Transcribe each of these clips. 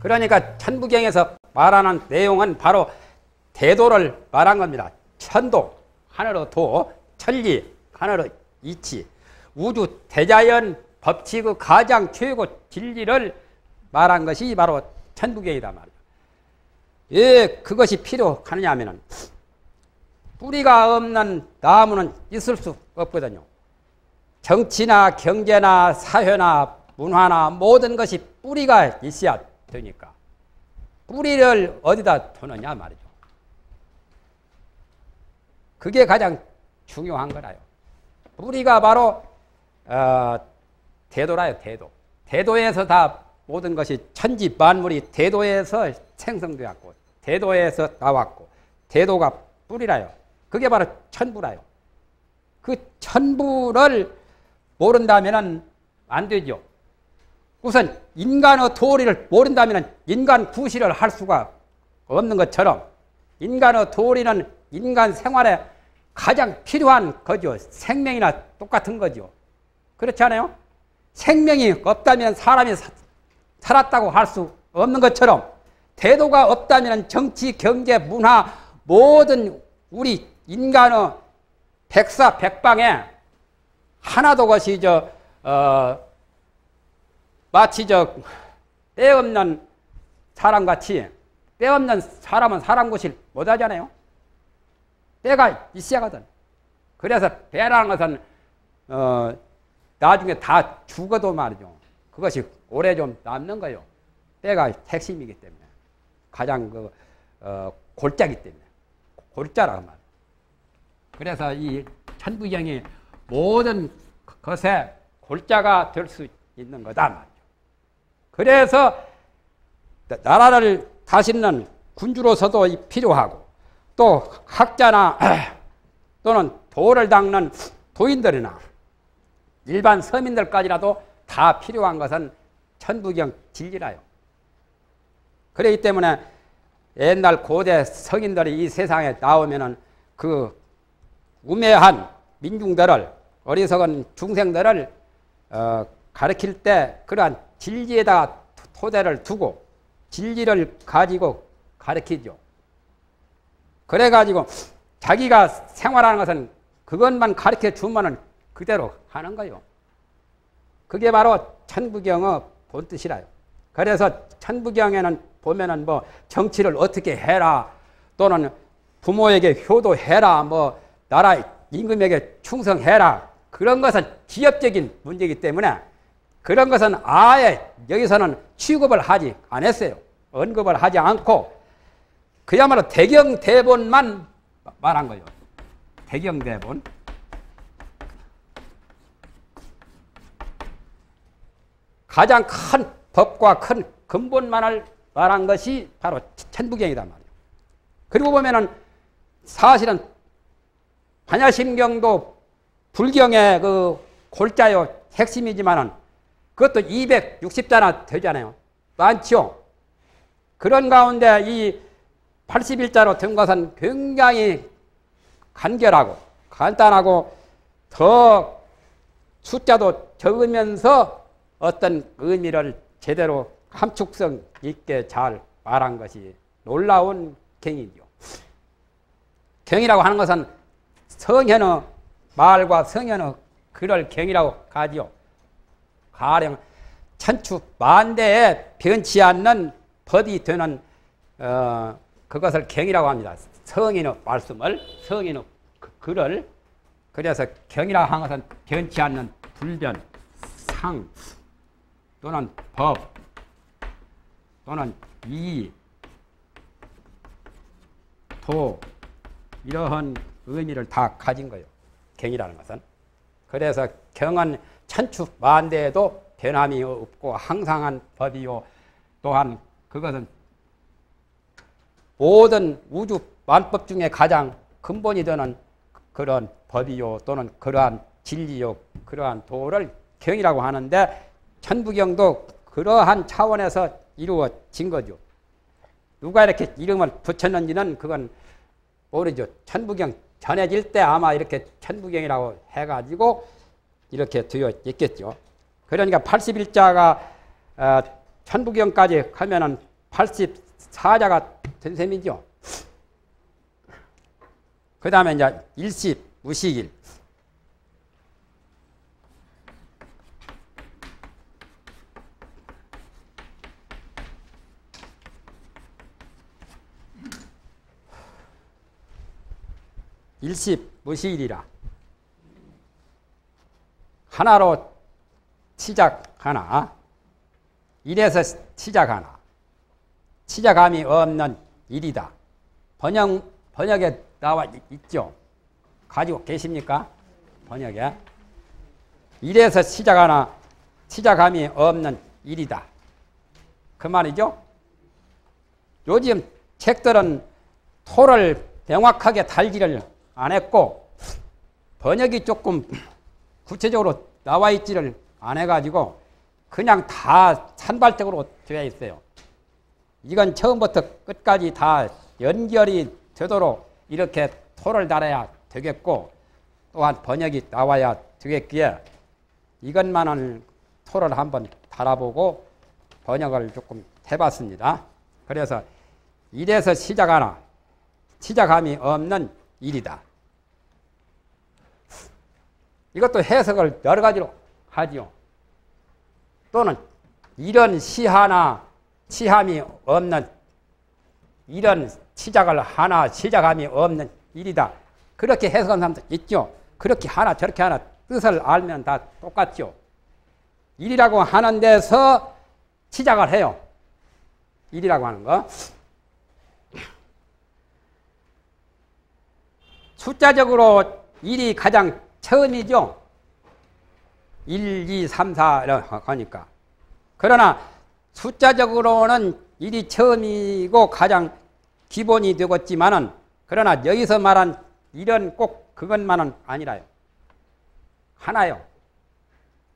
그러니까 천부경에서 말하는 내용은 바로 대도를 말한 겁니다. 천도, 하늘의 도, 천리, 하늘의 이치, 우주 대자연 법칙의 가장 최고 진리를 말한 것이 바로 천부경이다 말이야. 왜 그것이 필요하느냐 하면은 뿌리가 없는 나무는 있을 수 없거든요. 정치나 경제나 사회나 문화나 모든 것이 뿌리가 있어야 되니까. 뿌리를 어디다 두느냐 말이죠. 그게 가장 중요한 거라요. 뿌리가 바로 어, 대도라요, 대도. 대도에서 다 모든 것이 천지 만물이 대도에서 생성되었고, 대도에서 나왔고, 대도가 뿌리라요. 그게 바로 천부라요. 그 천부를 모른다면 안 되죠. 우선 인간의 도리를 모른다면 인간 구실을 할 수가 없는 것처럼 인간의 도리는 인간 생활에 가장 필요한 거죠. 생명이나 똑같은 거죠. 그렇지 않아요? 생명이 없다면 사람이 살았다고 할 수 없는 것처럼 태도가 없다면 정치, 경제, 문화 모든 우리 인간의 백사 백방에 하나도 것이 저 어, 마치 저 때 없는 사람같이 때 없는 사람은 사람 구실 못하잖아요. 때가 있어야 하거든. 그래서 때라는 것은 어, 나중에 다 죽어도 말이죠. 그것이 오래 좀 남는 거예요. 때가 핵심이기 때문에 가장 그 어, 골자기 때문에 골자라고 말. 그래서 이 천부경이 모든 것에 골자가 될 수 있는 거다 말이죠. 그래서 나라를 다스리는 군주로서도 필요하고 또 학자나 또는 도를 닦는 도인들이나 일반 서민들까지라도 다 필요한 것은 천부경 진리라요. 그렇기 때문에 옛날 고대 성인들이 이 세상에 나오면은 그 우매한 민중들을 어리석은 중생들을 어, 가르칠 때 그러한 진리에다가 토대를 두고 진리를 가지고 가르치죠. 그래가지고 자기가 생활하는 것은 그것만 가르쳐 주면은 그대로 하는 거요. 그게 바로 천부경의 본뜻이라요. 그래서 천부경에는 보면은 뭐 정치를 어떻게 해라 또는 부모에게 효도해라 뭐 나라 임금에게 충성해라 그런 것은 기업적인 문제이기 때문에 그런 것은 아예 여기서는 취급을 하지 않았어요. 언급을 하지 않고 그야말로 대경 대본만 말한 거예요. 대경 대본. 가장 큰 법과 큰 근본만을 말한 것이 바로 천부경이다 말이에요. 그리고 보면은 사실은 반야심경도 불경의 그 골자요 핵심이지만은 그것도 260자나 되잖아요. 많죠. 그런 가운데 이 81자로 된 것은 굉장히 간결하고 간단하고 더 숫자도 적으면서 어떤 의미를 제대로 함축성 있게 잘 말한 것이 놀라운 경이죠. 경이라고 하는 것은 성현의 말과 성현의 글을 경이라고 하지요. 가령 천추 만대에 변치 않는 법이 되는 어, 그것을 경이라고 합니다. 성인의 말씀을 성인의 그 글을 그래서 경이라고 하는 것은 변치 않는 불변, 상 또는 법 또는 이, 도 이러한 의미를 다 가진 거예요. 경이라는 것은. 그래서 경은 천추 만대에도 변함이 없고 항상한 법이요. 또한 그것은 모든 우주 만법 중에 가장 근본이 되는 그런 법이요. 또는 그러한 진리요. 그러한 도를 경이라고 하는데 천부경도 그러한 차원에서 이루어진 거죠. 누가 이렇게 이름을 붙였는지는 그건 모르죠. 천부경 전해질 때 아마 이렇게 천부경이라고 해가지고 이렇게 되어 있겠죠. 그러니까 81자가 어, 천부경까지 하면은 84자가 된 셈이죠. 그 다음에 이제 일십, 무식일. 일십, 무식일이라. 하나로 시작하나, 일에서 시작하나, 시작함이 없는 일이다. 번역, 번역에 나와 있죠. 가지고 계십니까? 번역에. 일에서 시작하나, 시작함이 없는 일이다. 그 말이죠. 요즘 책들은 토를 명확하게 달기를 안 했고, 번역이 조금 구체적으로 나와 있지를 안 해가지고 그냥 다 산발적으로 되어 있어요. 이건 처음부터 끝까지 다 연결이 되도록 이렇게 토를 달아야 되겠고 또한 번역이 나와야 되겠기에 이것만은 토를 한번 달아보고 번역을 조금 해봤습니다. 그래서 이래서 시작하나 시작함이 없는 일이다. 이것도 해석을 여러 가지로 하지요. 또는 이런 시하나 시함이 없는 이런 시작을 하나 시작함이 없는 일이다. 그렇게 해석하는 사람도 있죠. 그렇게 하나 저렇게 하나 뜻을 알면 다 똑같죠. 일이라고 하는 데서 시작을 해요. 일이라고 하는 거. 숫자적으로 일이 가장 처음이죠. 1, 2, 3, 4 하니까. 그러나 숫자적으로는 일이 처음이고 가장 기본이 되겠지만은 그러나 여기서 말한 일은 꼭 그것만은 아니라요. 하나요.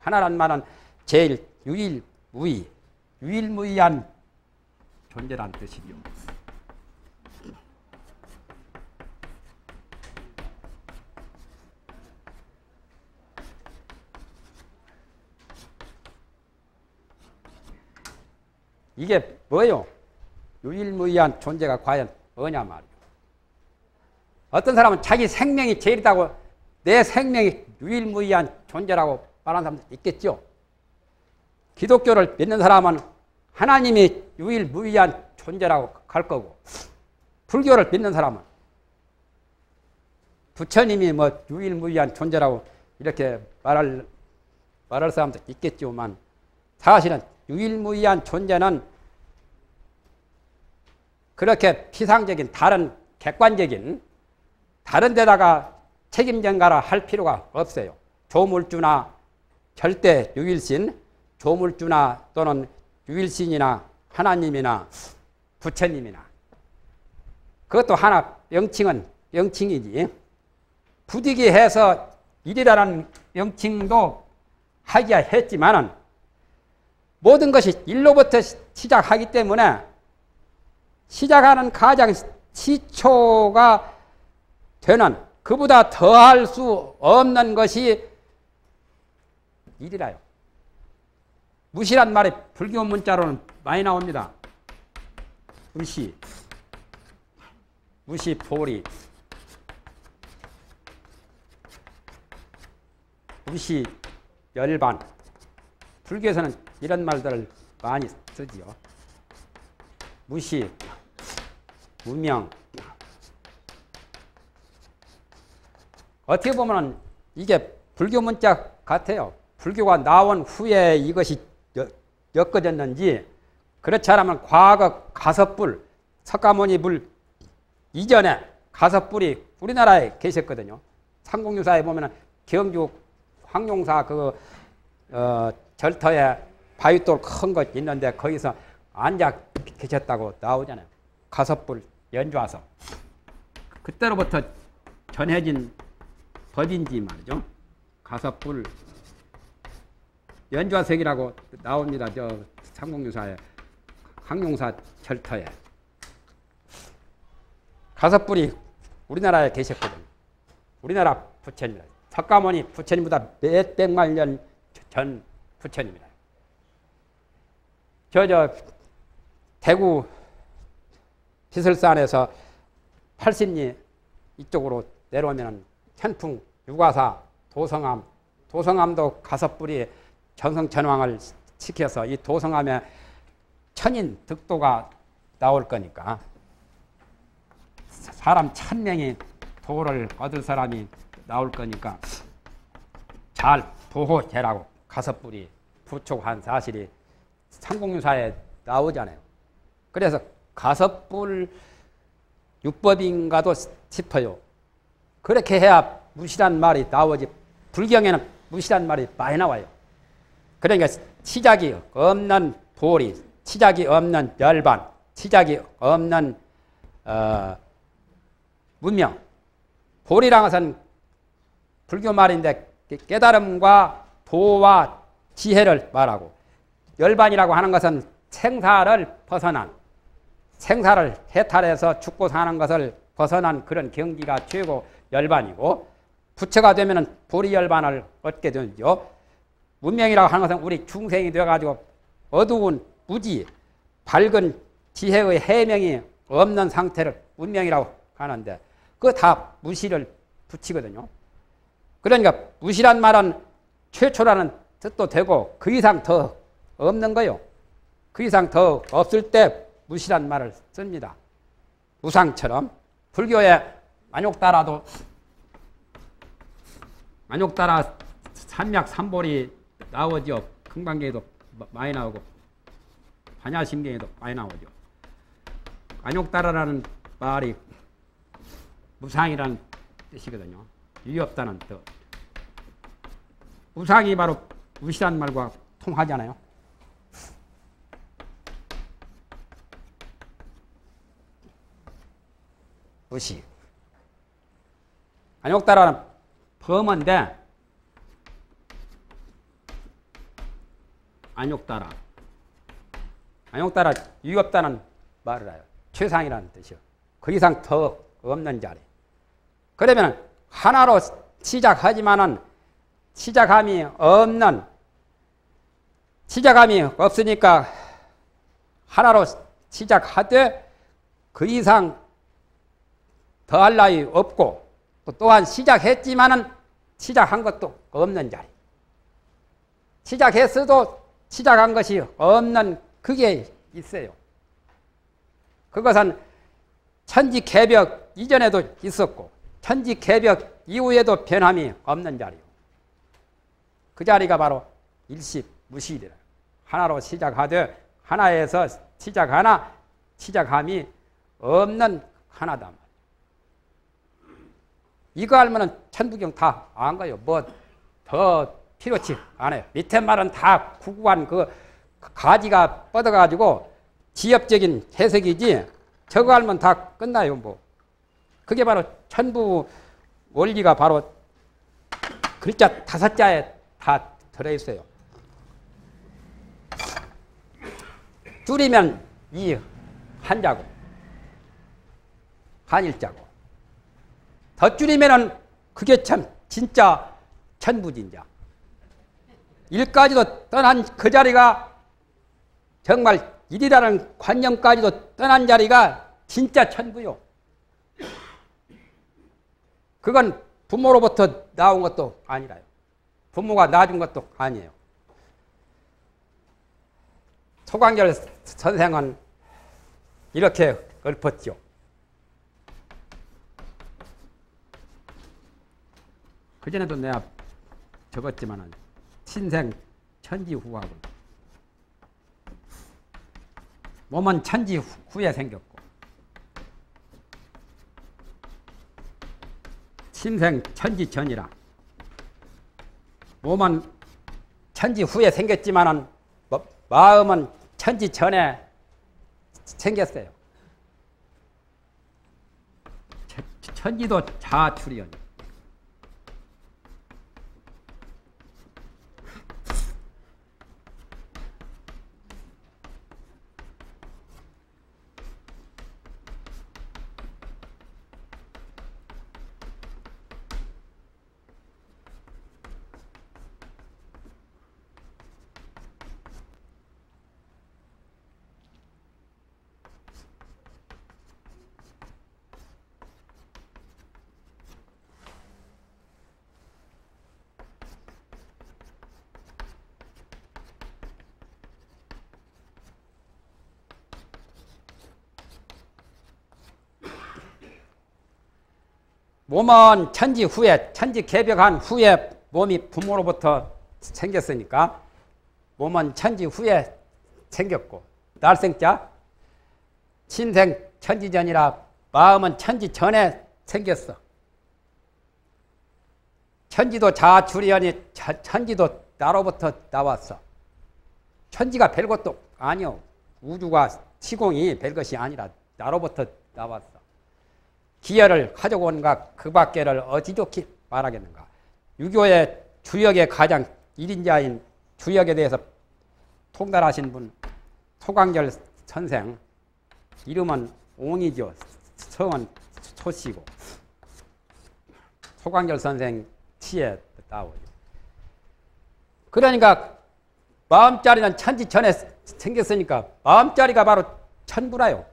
하나란 말은 제일 유일무이, 유일무이한 존재란 뜻이죠. 이게 뭐예요? 유일무이한 존재가 과연 뭐냐 말이에요. 어떤 사람은 자기 생명이 제일이라고 내 생명이 유일무이한 존재라고 말하는 사람도 있겠죠. 기독교를 믿는 사람은 하나님이 유일무이한 존재라고 갈 거고 불교를 믿는 사람은 부처님이 뭐 유일무이한 존재라고 이렇게 말할 말할 사람도 있겠지만 사실은 유일무이한 존재는 그렇게 피상적인 다른 객관적인 다른 데다가 책임 전가라 할 필요가 없어요. 조물주나 절대 유일신, 조물주나 또는 유일신이나 하나님이나 부처님이나 그것도 하나 명칭은 명칭이지. 부득이 해서 일이라는 명칭도 하기야 했지만은 모든 것이 일로부터 시작하기 때문에 시작하는 가장 시초가 되는 그보다 더할 수 없는 것이 일이라요. 무시란 말이 불교 문자로는 많이 나옵니다. 무시, 무시 보리, 무시 열반. 불교에서는 이런 말들을 많이 쓰지요. 무시, 무명. 어떻게 보면 이게 불교 문자 같아요. 불교가 나온 후에 이것이 엮어졌는지 그렇지 않으면 과거 가섭불, 석가모니 불 이전에 가섭불이 우리나라에 계셨거든요. 상공유사에 보면 경주 황룡사 그 어, 절터에 바위돌 큰 것 있는데 거기서 앉아 계셨다고 나오잖아요. 가섭불 연주와서. 그때로부터 전해진 법인지 말이죠. 가섭불 연주화석이라고 나옵니다. 저 상공유사에 항용사 절터에. 가섭불이 우리나라에 계셨거든요. 우리나라 부처님. 석가모니 부처님보다 몇 백만 년 전 부처님이다. 저, 저, 대구 비설산에서 80리 이쪽으로 내려오면 현풍, 유가사, 도성암, 도성암도 가섭불이 전성천왕을 시켜서 이 도성암에 천인 득도가 나올 거니까 사람 천 명이 도를 얻을 사람이 나올 거니까 잘 보호해라고 가섭불이 부촉한 사실이 상공유사에 나오잖아요. 그래서 가섭불 육법인가도 싶어요. 그렇게 해야 무시란 말이 나오지. 불경에는 무시란 말이 많이 나와요. 그러니까 시작이 없는 보리, 시작이 없는 열반, 시작이 없는 어, 문명. 보리랑 것은 불교 말인데 깨달음과 도와 지혜를 말하고 열반이라고 하는 것은 생사를 벗어난 생사를 해탈해서 죽고 사는 것을 벗어난 그런 경기가 최고 열반이고 부처가 되면 보리 열반을 얻게 되죠. 문명이라고 하는 것은 우리 중생이 되어가지고 어두운 무지, 밝은 지혜의 해명이 없는 상태를 문명이라고 하는데 그 다 무시를 붙이거든요. 그러니까 무시란 말은 최초라는 뜻도 되고 그 이상 더 없는 거요. 그 이상 더 없을 때 무시란 말을 씁니다. 우상처럼 불교에 만욕따라도 만욕따라 산맥 삼볼이 나오죠. 금강계에도 많이 나오고 반야심경에도 많이 나오죠. 만욕따라라는 말이 무상이라는 뜻이거든요. 유의 없다는 뜻. 무상이 바로 무시란 말과 통하잖아요. 무시. 안욕따라는 범인데 안욕따라. 안욕따라 유의 없다는 말을 해요. 최상이라는 뜻이요. 그 이상 더 없는 자리. 그러면 하나로 시작하지만은 시작함이 없는 시작함이 없으니까 하나로 시작하되 그 이상 더할 나위 없고 또 또한 시작했지만은 시작한 것도 없는 자리. 시작했어도 시작한 것이 없는 그게 있어요. 그것은 천지 개벽 이전에도 있었고 천지 개벽 이후에도 변함이 없는 자리요. 그 자리가 바로 일십 무시이라. 하나로 시작하되 하나에서 시작하나 시작함이 없는 하나다. 이거 알면은 천부경 다 안 가요. 뭐 더 필요치 않아요. 밑에 말은 다 구구한 그 가지가 뻗어가지고 지엽적인 해석이지 저거 알면 다 끝나요. 뭐 그게 바로 천부 원리가 바로 글자 다섯 자에 다 들어있어요. 줄이면 이 한자고 한일자고 더 줄이면은 그게 참 진짜 천부진자. 일까지도 떠난 그 자리가 정말 일이라는 관념까지도 떠난 자리가 진짜 천부요. 그건 부모로부터 나온 것도 아니라요. 부모가 낳아준 것도 아니에요. 소광결 선생은 이렇게 읊었죠. 그전에도 내가 적었지만 신생 천지 후하고 몸은 천지 후에 생겼고 신생 천지 전이라 몸은 천지 후에 생겼지만은 뭐 마음은 천지 전에 생겼어요. 천지도 자출이 몸은 천지 후에, 천지 개벽한 후에 몸이 부모로부터 생겼으니까 몸은 천지 후에 생겼고, 날생자, 신생 천지전이라 마음은 천지 전에 생겼어. 천지도 자출이하니 천지도 나로부터 나왔어. 천지가 별것도 아니요. 우주가 시공이 별것이 아니라 나로부터 나왔어. 기여를 가져온가 그 밖에를 어찌 좋게 말하겠는가. 유교의 주역의 가장 일인자인 주역에 대해서 통달하신 분 소광절 선생 이름은 옹이죠. 성은 소씨고 소광절 선생 치에 나오죠. 그러니까 마음자리는 천지 전에 생겼으니까 마음자리가 바로 천부라요.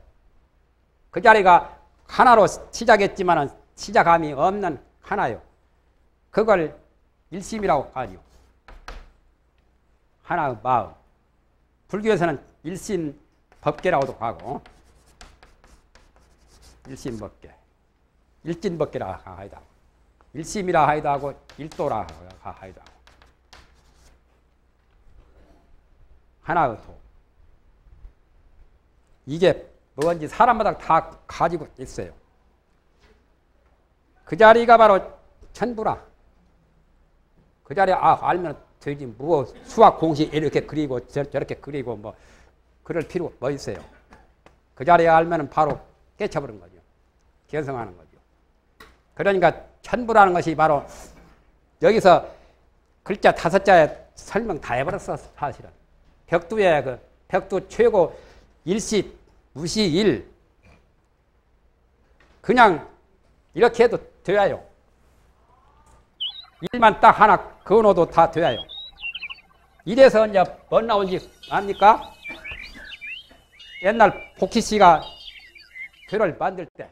그 자리가 하나로 시작했지만 시작함이 없는 하나요. 그걸 일심이라고 하죠. 하나의 마음. 불교에서는 일심 법계라고도 하고 일심 법계, 일진 법계라 하이다. 일심이라 하이도 하고 일도라 하고 하나의 도. 이게 뭔지 사람마다 다 가지고 있어요. 그 자리가 바로 천부라. 그 자리에 아 알면 되지 뭐 수학 공식 이렇게 그리고 저, 렇게 그리고 뭐 그럴 필요 뭐 있어요. 그 자리에 알면 바로 깨쳐버린 거죠. 견성하는 거죠. 그러니까 천부라는 것이 바로 여기서 글자 다섯 자에 설명 다 해버렸어 사실은. 벽두의 그 벽두 최고 일시 무시 일 그냥 이렇게 해도 돼요. 일만 딱 하나 그어놓어도 다 돼요. 이래서 이제 뭔 나온지 압니까? 옛날 복희 씨가 글을 만들 때